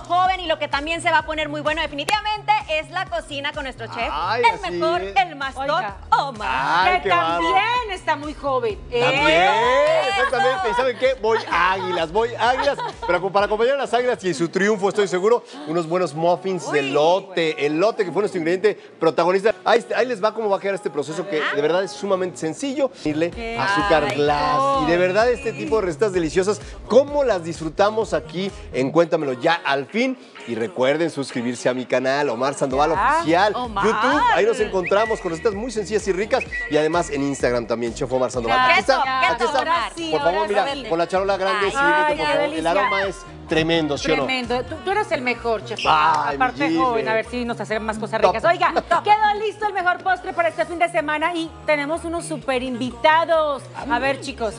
joven y lo que también se va a poner muy bueno definitivamente es la cocina con nuestro chef. Ay, el así mejor, es. el más top. Omar. Ay, que también. Está muy joven. ¿eh? También, exactamente. ¿Y saben qué? Voy águilas, voy águilas. Pero para acompañar a las águilas y su triunfo, estoy seguro, unos buenos muffins de lote. El lote, que fue nuestro ingrediente protagonista. Ahí, ahí les va cómo va a quedar este proceso, que de verdad es sumamente sencillo. Irle azúcar glass. Y de verdad, este tipo de recetas deliciosas, ¿cómo las disfrutamos aquí en Cuéntamelo ya al fin? Y recuerden suscribirse a mi canal, Omar Sandoval Ya. Oficial, Omar. YouTube. Ahí nos encontramos con recetas muy sencillas y ricas. Y además en Instagram también, Chef Omar Sandoval. Aquí está, aquí por favor, mira, con la charola grande, sírvete, por favor. El aroma es tremendo, ¿sí o no? Tremendo. Tú, tú eres el mejor, chef. Ay, Aparte joven, a ver si nos hacen más cosas Top. ricas. Oiga, quedó listo el mejor postre para este fin de semana y tenemos unos super invitados. A ver, chicos.